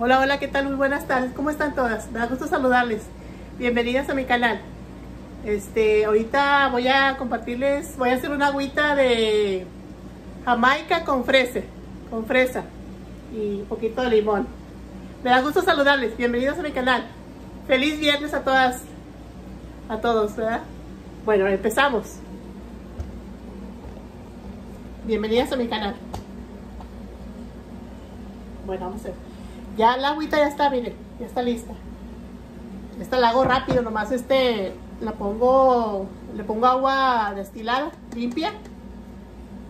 Hola, hola, ¿qué tal? Muy buenas tardes. ¿Cómo están todas? Me da gusto saludarles. Bienvenidas a mi canal. Este, ahorita voy a compartirles, voy a hacer una agüita de jamaica con fresa, con fresa y un poquito de limón. Me da gusto saludarles. Bienvenidos a mi canal. Feliz viernes a todas, a todos, ¿verdad? Bueno, empezamos. Bienvenidas a mi canal. Bueno, vamos a ver. Ya la agüita ya está, miren, ya está lista. Esta la hago rápido, nomás este, la pongo, le pongo agua destilada, limpia.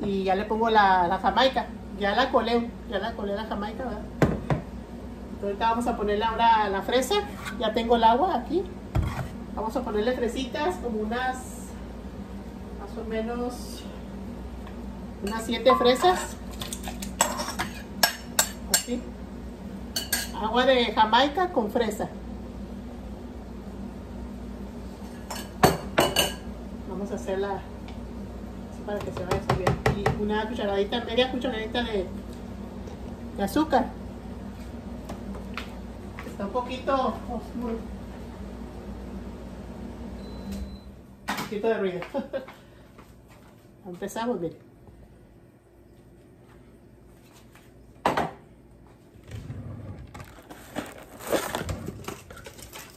Y ya le pongo la, la jamaica. Ya la colé, ya la colé la jamaica, ¿verdad? Ahorita vamos a ponerle ahora la fresa. Ya tengo el agua aquí. Vamos a ponerle fresitas, como unas, más o menos, unas 7 fresas. Así. Agua de Jamaica con fresa. Vamos a hacerla así para que se vaya subiendo. Y una cucharadita, media cucharadita de, de azúcar. Está un poquito oscuro. Un poquito de ruido. Empezamos, miren.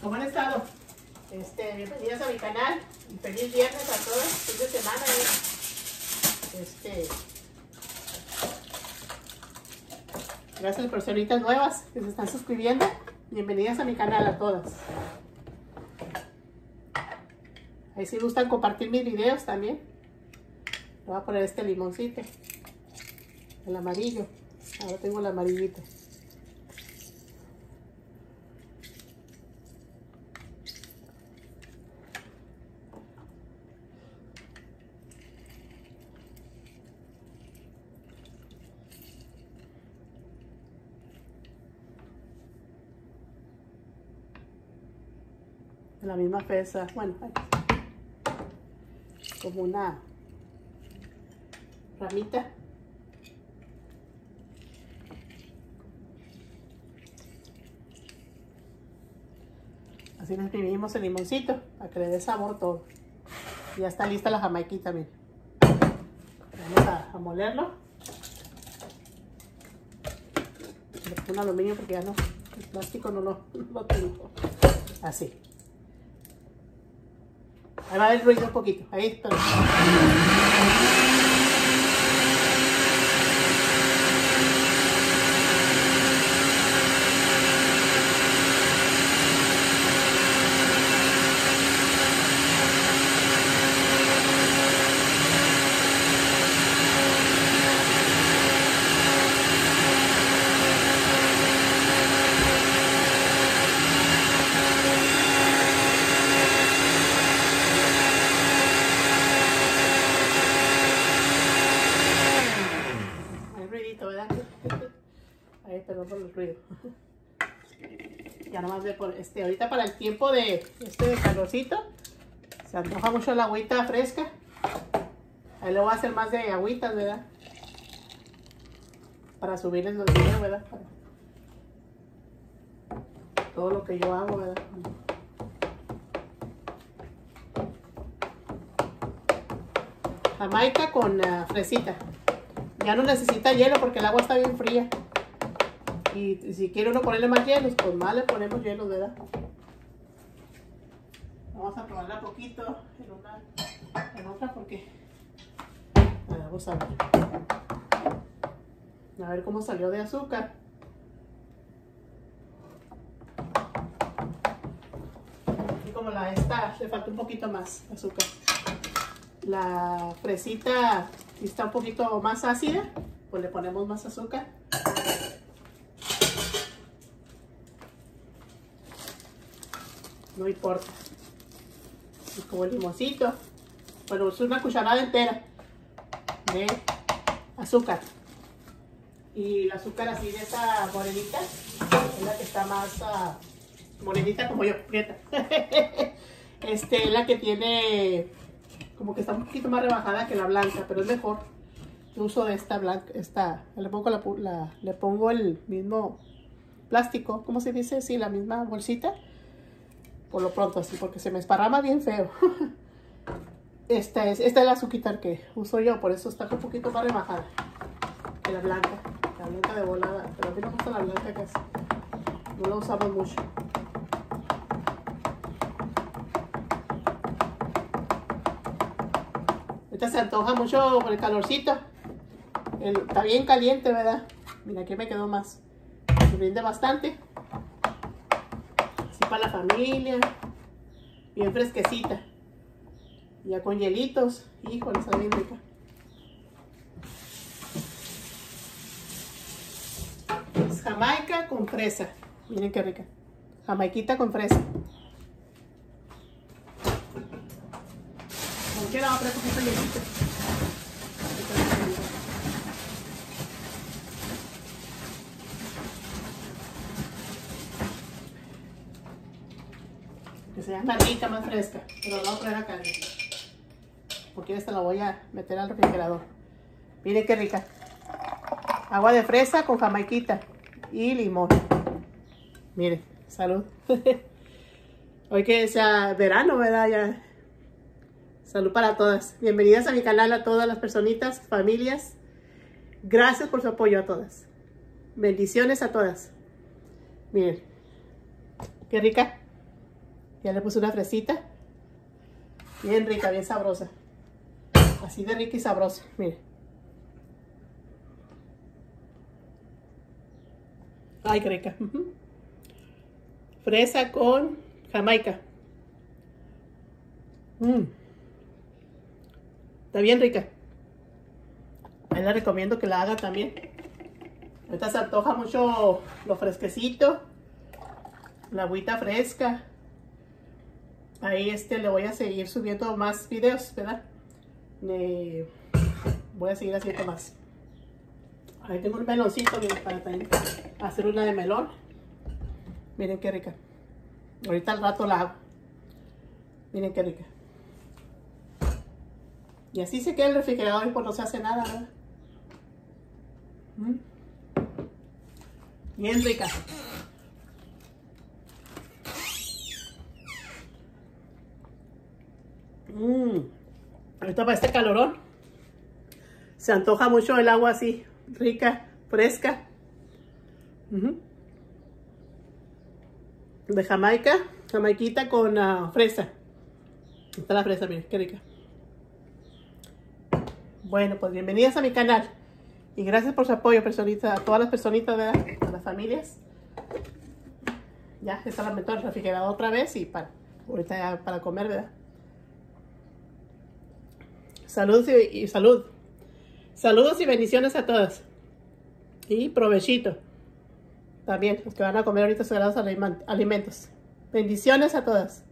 ¿Cómo han estado? Este, bienvenidas a mi canal y feliz viernes a todos, fin de semana. ¿eh? Este, gracias por personitas nuevas que se están suscribiendo. Bienvenidas a mi canal a todas. Ahí si gustan compartir mis videos también. Voy a poner este limoncito. El amarillo. Ahora tengo el amarillito. De la misma fresa, bueno, como una ramita. Así le exprimimos el limoncito para que le dé sabor todo. Y ya está lista la jamaiquita, miren. Vamos a, molerlo. Un aluminio porque ya no, el plástico no lo, no lo tengo. Así. Ahí va el ruido un poquito. Ahí está. Hay ruidito, ¿verdad? Ahí, perdón por el ruido. Ya nomás de por este, ahorita para el tiempo de este de calorcito, se antoja mucho la agüita fresca. Ahí le voy a hacer más de agüitas, ¿verdad? Para subirles los videos, ¿verdad? Para todo lo que yo hago, ¿verdad? Jamaica con ah, fresita. Ya no necesita hielo porque el agua está bien fría. Y, si quiere uno ponerle más hielos, pues más le ponemos hielo, ¿verdad? Vamos a probarla poquito en una, en otra porque... Ver, vamos a ver. A ver cómo salió de azúcar. Y como la esta, le falta un poquito más azúcar. La fresita si está un poquito más ácida, pues le ponemos más azúcar. No importa. Y como el limoncito. Bueno, es una cucharada entera de azúcar. Y el azúcar así de esa morenita es la que está más uh, morenita como yo, prieta. este es la que tiene como que está un poquito más rebajada que la blanca, pero es mejor. Uso de esta blanca, esta, le pongo, la, la, le pongo el mismo plástico, ¿cómo se dice? Sí, la misma bolsita. Por lo pronto así, porque se me esparrama bien feo. esta es, esta es la azuquitar que uso yo, por eso está un poquito más remajada que la blanca. La blanca de volada, pero a mí me gusta la blanca casi. No la usamos mucho. Esta se antoja mucho por el calorcito. está bien caliente, ¿verdad? Mira, aquí me quedó más. Se rinde bastante. Para la familia. Bien fresquecita. Ya con hielitos. Híjole, está bien rica. Jamaica con fresa. Miren qué rica. Jamaiquita con fresa. Como quiera, vamos a poner poquito hielito. Que sea más rica, más fresca. Pero la voy a poner porque esta la voy a meter al refrigerador. Miren qué rica. Agua de fresa con jamaiquita y limón. Miren, salud. Hoy que sea verano, ¿verdad? Ya. Salud para todas. Bienvenidas a mi canal a todas las personitas, familias. Gracias por su apoyo a todas. Bendiciones a todas. Miren. Qué rica. Ya le puse una fresita. Bien rica, bien sabrosa. Así de rica y sabrosa, mire. Ay, qué rica. Fresa con jamaica. Mm. Está bien rica. Ahí la recomiendo que la haga también. Ahorita se antoja mucho lo fresquecito. La agüita fresca. Ahí este le voy a seguir subiendo más videos, ¿verdad? voy a seguir haciendo más. Ahí tengo un meloncito para hacer una de melón. Miren qué rica. Ahorita al rato la hago. Miren qué rica. Y así se queda el refrigerador y pues no se hace nada, ¿verdad? Mm. Bien rica. Mmm. Ahorita para este calorón se antoja mucho el agua así, rica, fresca. De Jamaica, jamaiquita con uh, fresa. Está la fresa, miren, qué rica. Bueno, pues bienvenidas a mi canal. Y gracias por su apoyo, personitas, a todas las personitas, ¿verdad? A las familias. Ya, está la meto el refrigerador otra vez y para, ahorita ya para comer, ¿verdad? Salud y, salud. Saludos y bendiciones a todas. Y provechito. También, los que van a comer ahorita sagrados alimentos. Bendiciones a todas.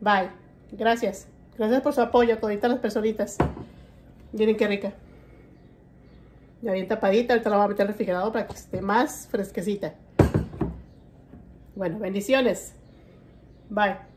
Bye. Gracias. Gracias por su apoyo a todas las personitas. Miren qué rica. Ya bien tapadita. Ahorita la voy a meter al refrigerador para que esté más fresquecita. Bueno, bendiciones. Bye.